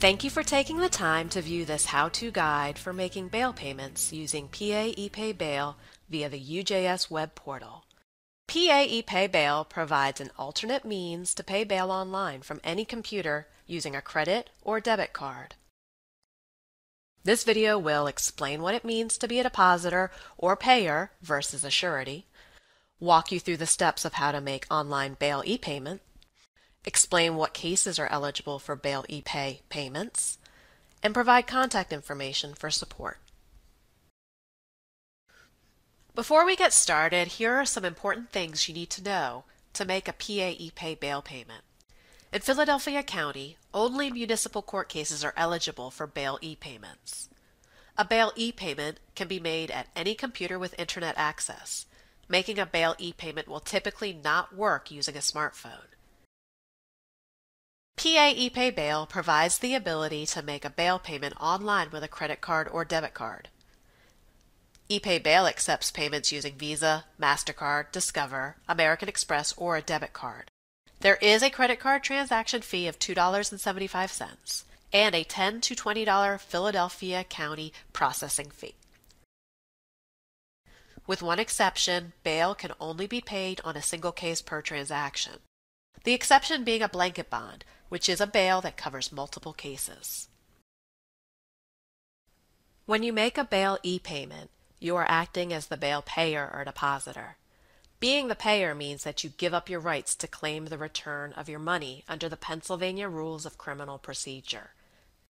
Thank you for taking the time to view this how-to guide for making bail payments using PA ePay Bail via the UJS web portal. PA ePay Bail provides an alternate means to pay bail online from any computer using a credit or debit card. This video will explain what it means to be a depositor or payer versus a surety, walk you through the steps of how to make online bail e-payment, explain what cases are eligible for bail e-pay payments, and provide contact information for support. Before we get started, here are some important things you need to know to make a PA e-pay bail payment. In Philadelphia County, only municipal court cases are eligible for bail e-payments. A bail e-payment can be made at any computer with internet access. Making a bail e-payment will typically not work using a smartphone. PA ePay Bail provides the ability to make a bail payment online with a credit card or debit card. ePay Bail accepts payments using Visa, MasterCard, Discover, American Express, or a debit card. There is a credit card transaction fee of $2.75 and a 10 to $20 Philadelphia County processing fee. With one exception, bail can only be paid on a single case per transaction. The exception being a blanket bond, which is a bail that covers multiple cases. When you make a bail e-payment, you are acting as the bail payer or depositor. Being the payer means that you give up your rights to claim the return of your money under the Pennsylvania Rules of Criminal Procedure.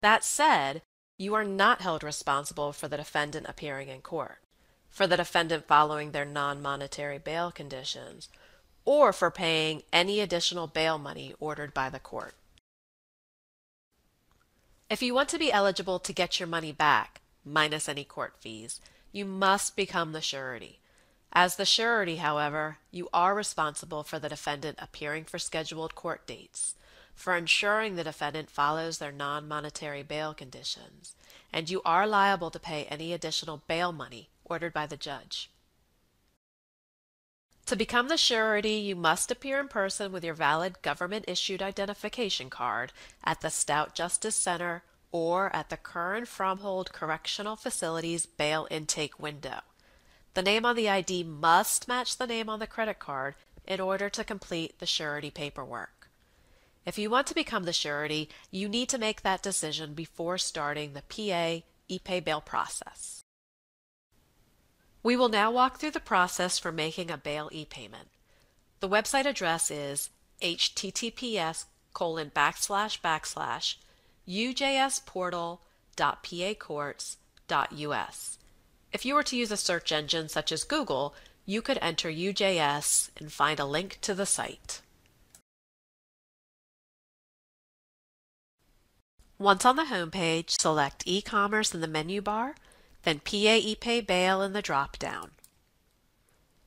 That said, you are not held responsible for the defendant appearing in court, for the defendant following their non-monetary bail conditions, or for paying any additional bail money ordered by the court. If you want to be eligible to get your money back, minus any court fees, you must become the surety. As the surety, however, you are responsible for the defendant appearing for scheduled court dates, for ensuring the defendant follows their non-monetary bail conditions, and you are liable to pay any additional bail money ordered by the judge. To become the surety, you must appear in person with your valid government-issued identification card at the Stout Justice Center or at the Curran-Fromhold Correctional Facility's bail intake window. The name on the ID must match the name on the credit card in order to complete the surety paperwork. If you want to become the surety, you need to make that decision before starting the PA ePay bail process. We will now walk through the process for making a bail e-payment. The website address is https colon backslash backslash ujsportal.pacourts.us. If you were to use a search engine such as Google, you could enter UJS and find a link to the site. Once on the home page, select e-commerce in the menu bar then PA ePay Bail in the drop-down.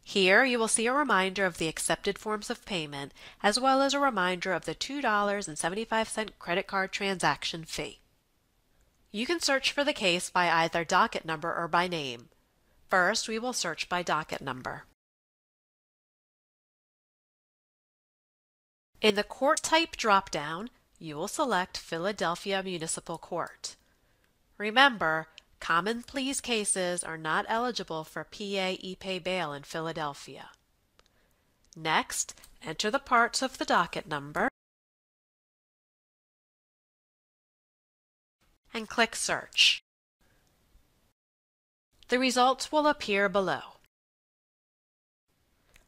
Here you will see a reminder of the accepted forms of payment as well as a reminder of the $2.75 credit card transaction fee. You can search for the case by either docket number or by name. First, we will search by docket number. In the Court Type drop-down, you will select Philadelphia Municipal Court. Remember, Common pleas cases are not eligible for PA ePay bail in Philadelphia. Next, enter the parts of the docket number and click Search. The results will appear below.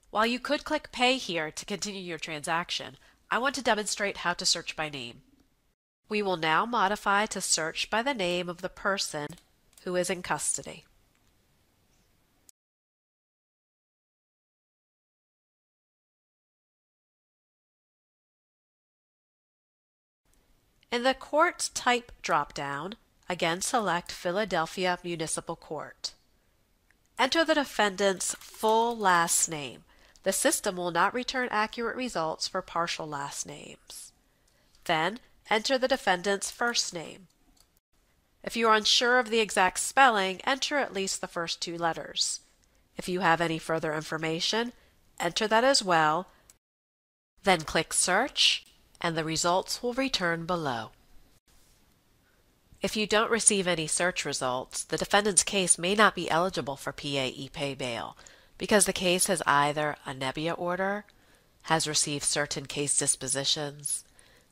While you could click Pay here to continue your transaction, I want to demonstrate how to search by name. We will now modify to search by the name of the person who is in custody. In the Court Type drop-down, again select Philadelphia Municipal Court. Enter the defendant's full last name. The system will not return accurate results for partial last names. Then, enter the defendant's first name. If you are unsure of the exact spelling, enter at least the first two letters. If you have any further information, enter that as well, then click Search, and the results will return below. If you don't receive any search results, the defendant's case may not be eligible for PA e-pay bail because the case has either a Nebbia order, has received certain case dispositions,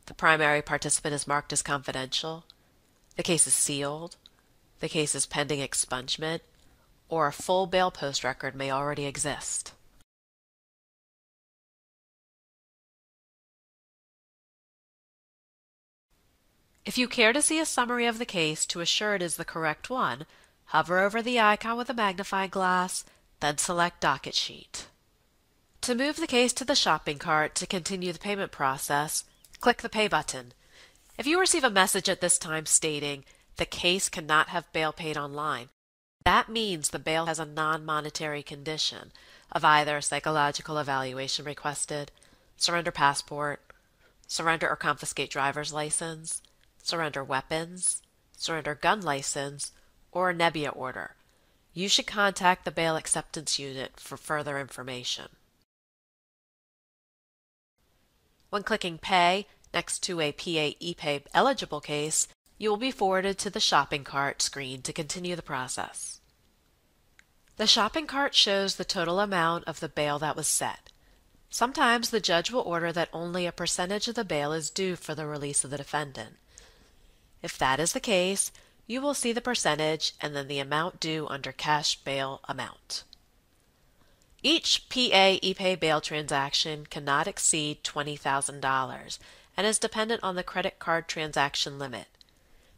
the primary participant is marked as confidential, the case is sealed, the case is pending expungement, or a full bail post record may already exist. If you care to see a summary of the case to assure it is the correct one, hover over the icon with a magnifying glass, then select Docket Sheet. To move the case to the shopping cart to continue the payment process, click the Pay button. If you receive a message at this time stating, the case cannot have bail paid online, that means the bail has a non-monetary condition of either a psychological evaluation requested, surrender passport, surrender or confiscate driver's license, surrender weapons, surrender gun license, or a Nebbia order. You should contact the Bail Acceptance Unit for further information. When clicking Pay next to a PA ePay eligible case, you will be forwarded to the shopping cart screen to continue the process. The shopping cart shows the total amount of the bail that was set. Sometimes the judge will order that only a percentage of the bail is due for the release of the defendant. If that is the case, you will see the percentage and then the amount due under cash bail amount. Each PA ePay bail transaction cannot exceed $20,000 and is dependent on the credit card transaction limit.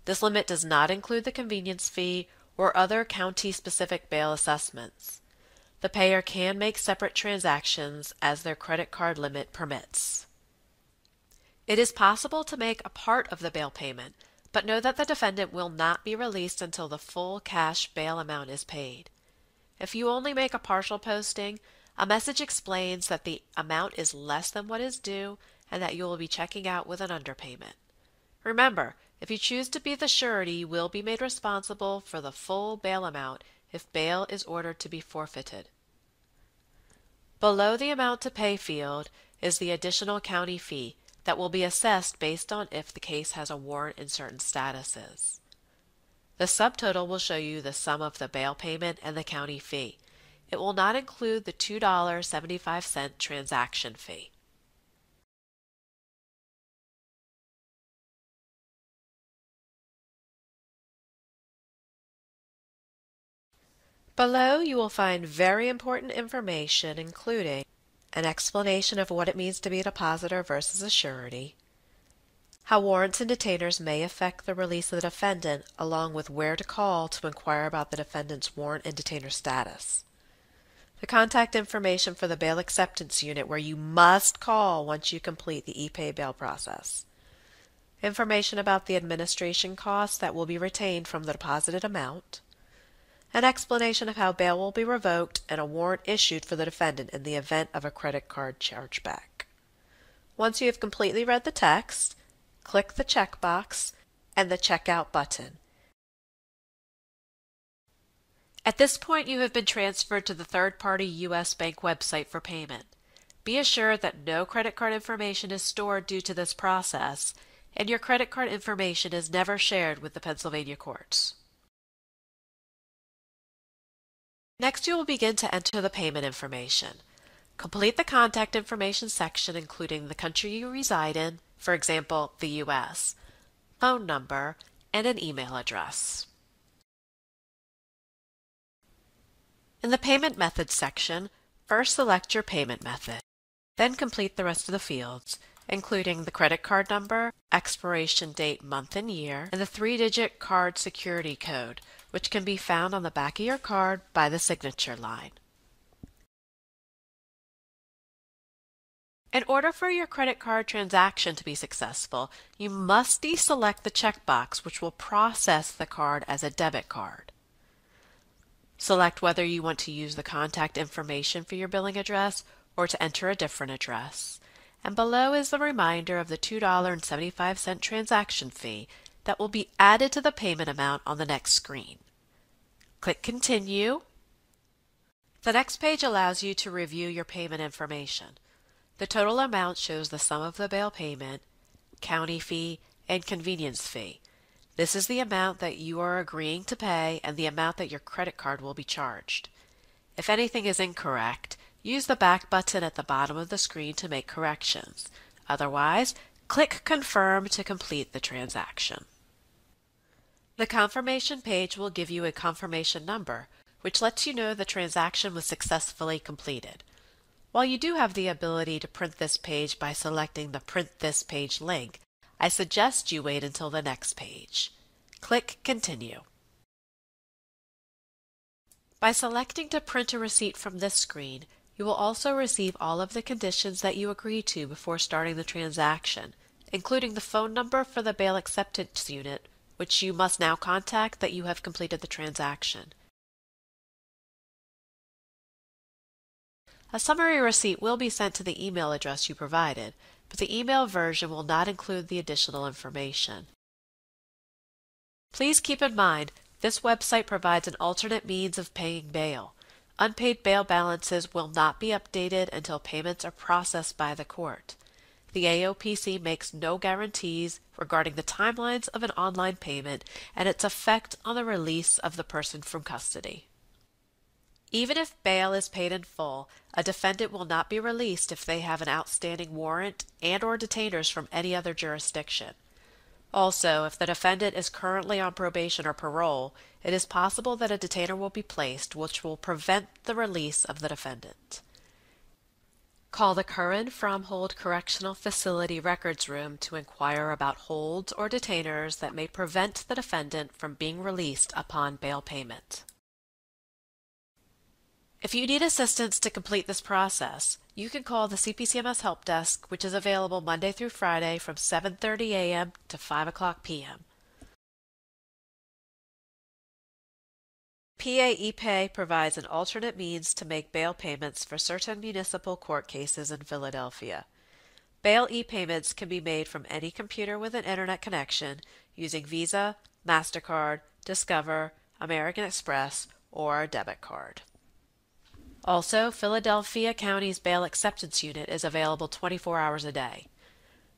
This limit does not include the convenience fee or other county specific bail assessments. The payer can make separate transactions as their credit card limit permits. It is possible to make a part of the bail payment but know that the defendant will not be released until the full cash bail amount is paid. If you only make a partial posting, a message explains that the amount is less than what is due and that you will be checking out with an underpayment. Remember, if you choose to be the surety, you will be made responsible for the full bail amount if bail is ordered to be forfeited. Below the amount to pay field is the additional county fee, that will be assessed based on if the case has a warrant in certain statuses. The subtotal will show you the sum of the bail payment and the county fee. It will not include the $2.75 transaction fee. Below you will find very important information including an explanation of what it means to be a depositor versus a surety, how warrants and detainers may affect the release of the defendant, along with where to call to inquire about the defendant's warrant and detainer status. The contact information for the bail acceptance unit where you must call once you complete the e-pay bail process. Information about the administration costs that will be retained from the deposited amount an explanation of how bail will be revoked, and a warrant issued for the defendant in the event of a credit card chargeback. Once you have completely read the text, click the checkbox and the Checkout button. At this point, you have been transferred to the third-party U.S. Bank website for payment. Be assured that no credit card information is stored due to this process, and your credit card information is never shared with the Pennsylvania courts. Next, you will begin to enter the payment information. Complete the contact information section including the country you reside in, for example, the U.S., phone number, and an email address. In the Payment Methods section, first select your payment method. Then complete the rest of the fields, including the credit card number, expiration date, month and year, and the three-digit card security code, which can be found on the back of your card by the signature line. In order for your credit card transaction to be successful, you must deselect the checkbox which will process the card as a debit card. Select whether you want to use the contact information for your billing address or to enter a different address. And below is the reminder of the $2.75 transaction fee that will be added to the payment amount on the next screen. Click Continue. The next page allows you to review your payment information. The total amount shows the sum of the bail payment, county fee, and convenience fee. This is the amount that you are agreeing to pay and the amount that your credit card will be charged. If anything is incorrect, use the back button at the bottom of the screen to make corrections. Otherwise, click Confirm to complete the transaction. The confirmation page will give you a confirmation number, which lets you know the transaction was successfully completed. While you do have the ability to print this page by selecting the Print This Page link, I suggest you wait until the next page. Click Continue. By selecting to print a receipt from this screen, you will also receive all of the conditions that you agree to before starting the transaction, including the phone number for the bail acceptance unit, which you must now contact that you have completed the transaction. A summary receipt will be sent to the email address you provided, but the email version will not include the additional information. Please keep in mind, this website provides an alternate means of paying bail. Unpaid bail balances will not be updated until payments are processed by the court. The AOPC makes no guarantees regarding the timelines of an online payment and its effect on the release of the person from custody. Even if bail is paid in full, a defendant will not be released if they have an outstanding warrant and or detainers from any other jurisdiction. Also, if the defendant is currently on probation or parole, it is possible that a detainer will be placed which will prevent the release of the defendant. Call the Curran Fromhold Correctional Facility Records Room to inquire about holds or detainers that may prevent the defendant from being released upon bail payment. If you need assistance to complete this process, you can call the CPCMS Help Desk, which is available Monday through Friday from 7.30 a.m. to 5 o'clock p.m. PA ePay provides an alternate means to make bail payments for certain municipal court cases in Philadelphia. Bail e-payments can be made from any computer with an internet connection using Visa, MasterCard, Discover, American Express, or a debit card. Also, Philadelphia County's Bail Acceptance Unit is available 24 hours a day.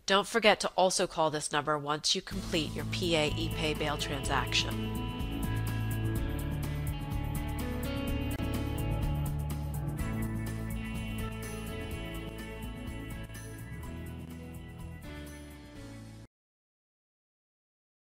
Don't forget to also call this number once you complete your PA ePay bail transaction.